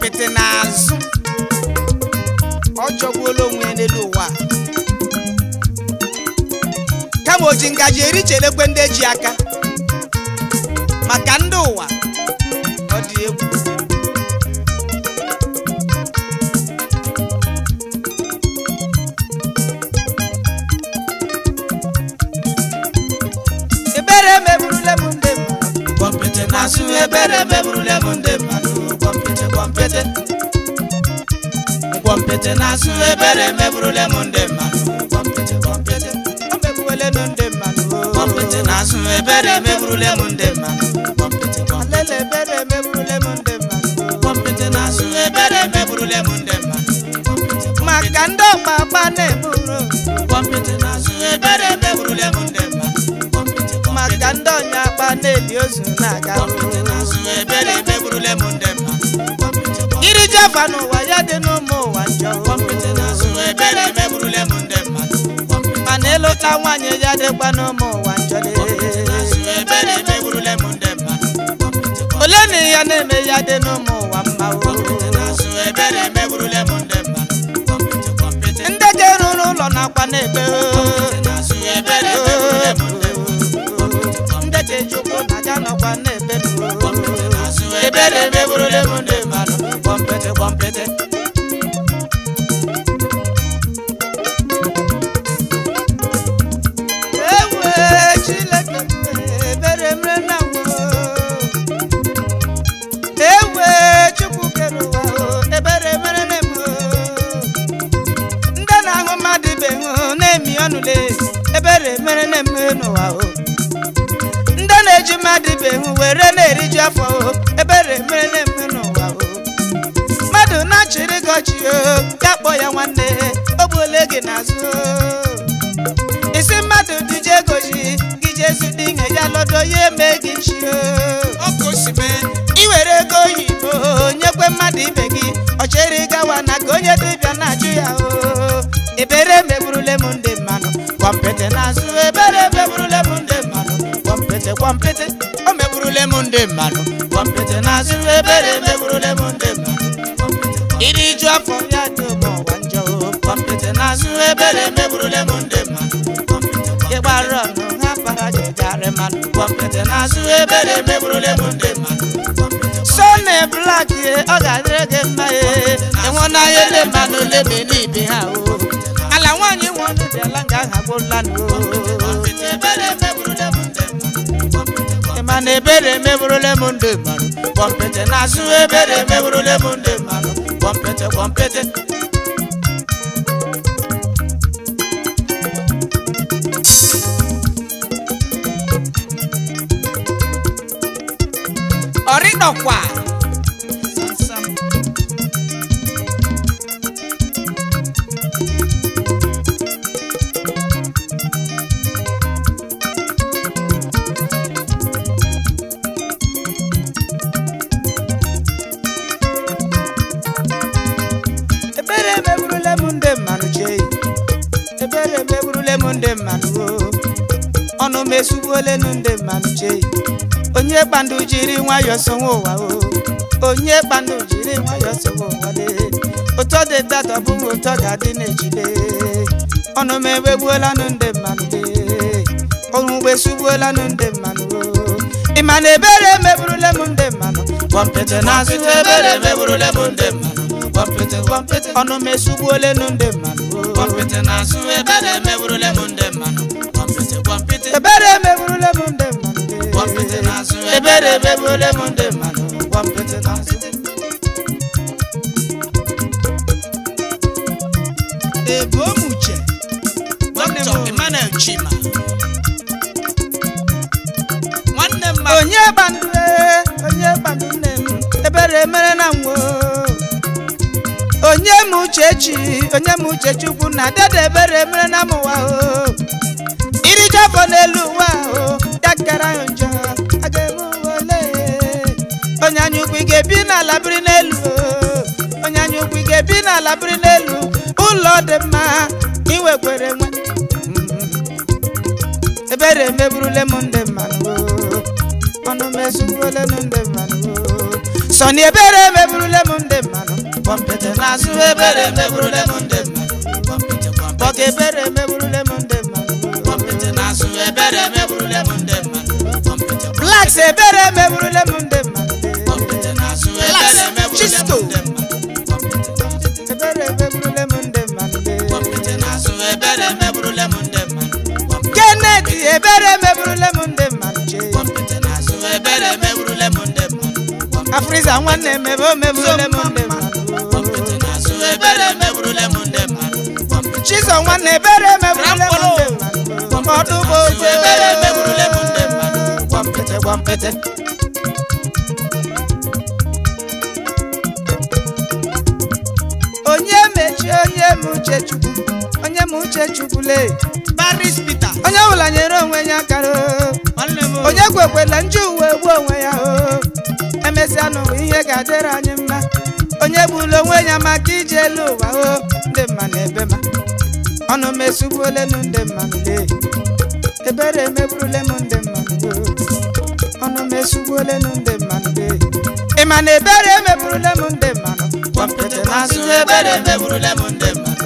apịtị n'azụ ọ chọgbuola onwe ya n'elu ụwa kama o ngaji eri chelekwe ndị ji aka maka ndị ụwa ọ dị egwu ebere meburule m ndị m kọmpịtị n'azụ ebere meburule m kpọmpete na-asụ ebere meburule m ndị mmadụ kpọmpete na-asụ ebere meburule m ndị mmadụ na-asụ maka ndị ọgba akpa na-eburu maka ndị ọnya na-eli ozu na-aga e iri n'ụwa na ya dịkwa n'ụmụ ụwa ole na ya na-eme ya dị n'ụmụ ụwa mma ebe ndị n'ụlọ nakwa na-ebe adịbeghị were na ji afọ ebere mere na-eme n'ụwa mmadụ na-achịrị gị ọchị ya kpọọ ya nwanne o gbuole gị n'azụ isi mmadụ dije goji gị jeezute ihe ya lọdọ ya eme gị nchi iwere ego oyibo nyekwe mmadụ ibe gị ọ chere gawa na ka onye dịbịa na-achụ ya o ebere megburule m mpịtị o megburule m ndị mmadụ mpịtị na-azụ ebere megburule m ndị mmadụ iri ju afọ ya dị ụgbọ ọwa njọ mpịtị na-azụ ebere megburule m ndị mmadụ ịgbarụ ọnụ ha para jejarị mmadụ mpịtị na-azụ ebere megburule m ndị mmadụ sọne blak ọ ga-adịrị gị mma enwena ihe ndị mmadụ lebe n'ibe ha o ala nwaanyị nwe ọnụ dị ala nga ahagbụlanụ na ebere emebụrụle m ndị mmanụ kpọmpete na-asụ ebere emebụrụle m ndị mmanụ kpọmpete kpọmpete ọrịdọkwa ndị ọnụ m esugbuolenu ndị mmanụ chee onye kpandu jiri nwayọ sonwe ụwa o onye kpandu jiri nwayọ sonwe ụwa lee ụtọ dị data ọ ụtọ ga-adị n'ejide ọnụ m ewegbuolanụ ndị dị na ebere emegburule m ndị ọnụ m esugbuolenu ndị mmanụ ebere emeburule m ndị mmanụ ebere emeburule m ndị mmanụ ebere emeburule m ndị mmanụ ebe omuche nwanne Emmanuel Chima m uchechi onye m uchechi ukwu na dada ebere mere na m ụwa o oh. irije afọ n'elu ụwa o oh. dakara njọ aga eme ụwa ole onye anya ukwu ga-ebi n'ala biri n'elu oh. onye anya ukwu ga-ebi n'ala biri n'elu ụlọ dị mma iwekwere nwe mm-hmm. ebere emeburule m ndị mmanụ ọnụ mezuole m ndị mmanụ sọ na ebere emeburule m ndị mmanụ pọmpete na-asụ ebere emeburule m ndị mmadụ bọka ebere emeburule m ndị mmadụ na ebere blaks ebere emeburule m ndị mmadụ pọmpete na-asụ ebere emeburule m ndị mmadụ ebere meburule nwanne mebe o meburule ndị mmadụ Chisom nwanne ebere emegbule m ọdụ bụ ozu ebere emegbule m nne mmadụ gwampete gwampete onye mechi onye muche uchechukwu onye m uchechukwule Paris Peter onye ọbụla nyere onwe ya akara onye kwekwela nju uwe gbuo onwe ya o emesịa n'ụwa ihe ga-adịrị anyị mma onye gbula onwe ya maka ije elu ụwa o m esugbuole m ndị mmadụ ebere emeburule m ndị mmadụ ọnụ m esugbuole m ndị mmadụ ị ma na ebere emeburule m ndị mmadụ kpọmpete na-azụ ebere emeburule m ndị mmadụ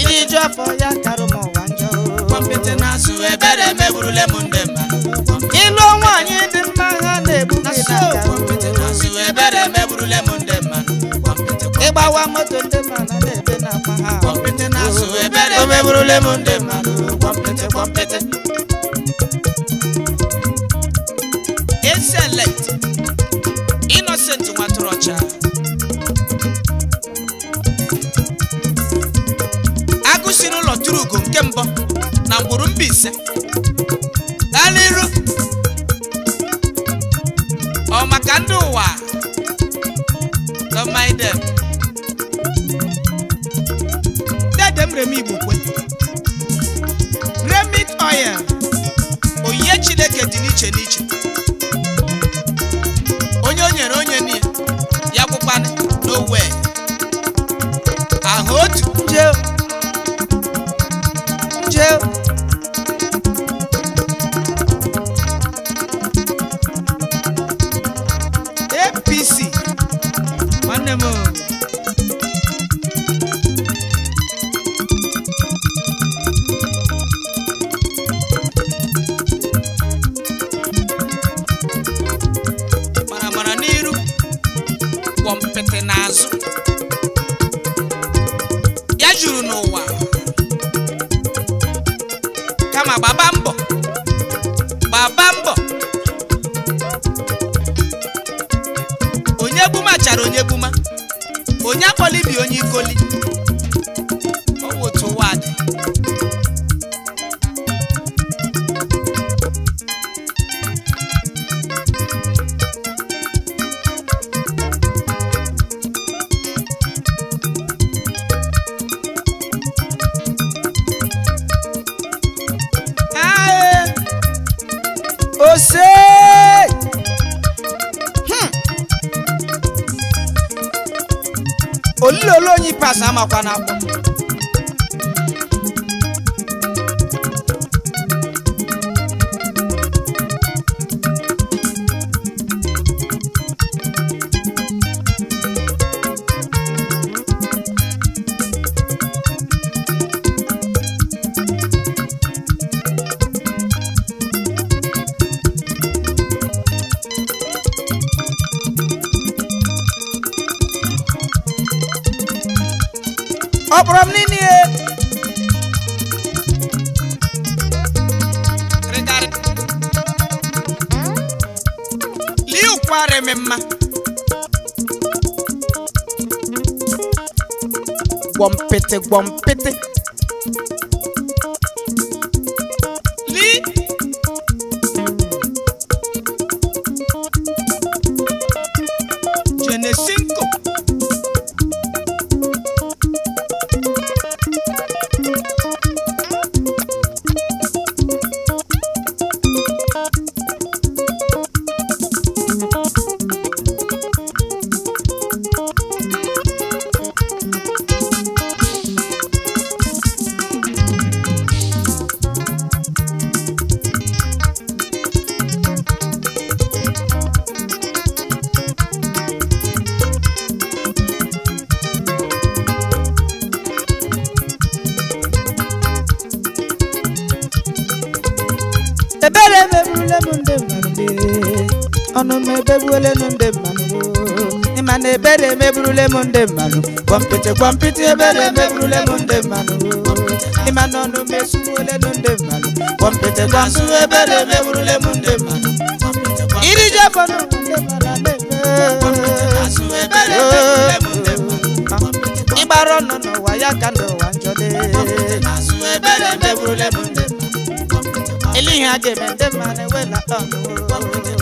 ịdị ju afọ ya karụ m ụwa njọ kpọmpete na-azụ ebere emeburule m ndị mmadụ ịlụ nwaanyị dị mma ha na-egbu gị na kpọmpete na-azụ ebere emeburule m ndị mmadụ ịgbawa moto ndị mmadụ na-ebe na maha. ha mmadụ ebere o meburule m ndị mmadụ kpọmpete innocent nwatụrụ ụlọ nke mbụ na mgburu onye dị n'iche n'iche onye o nyere onye n'ihe ya kwụkwana n'owe ahụ otu nje nje APC nwanne m kama gbaba mbọ onye gbuma chara onye gbuma onye akpọli bi onye ikoli pass amakwana ọkpọrọ m n'ime ihe lie ụkwara eme mma gwọmpịtị gwọmpịtị ọnụ m ebebuole m mmanụ ịma ebere emeburule m ndị mmanụ gwọmpịtị gwọmpịtị ebere emeburule m ndị mmanụ ịma ọnụ m esubuole m ndị mmanụ gwọmpịtị gwamsu ebere emeburule m ndị mmanụ iri ji afọ na ịgbara ọnụ n'ụwa ya eme ndị mmanụ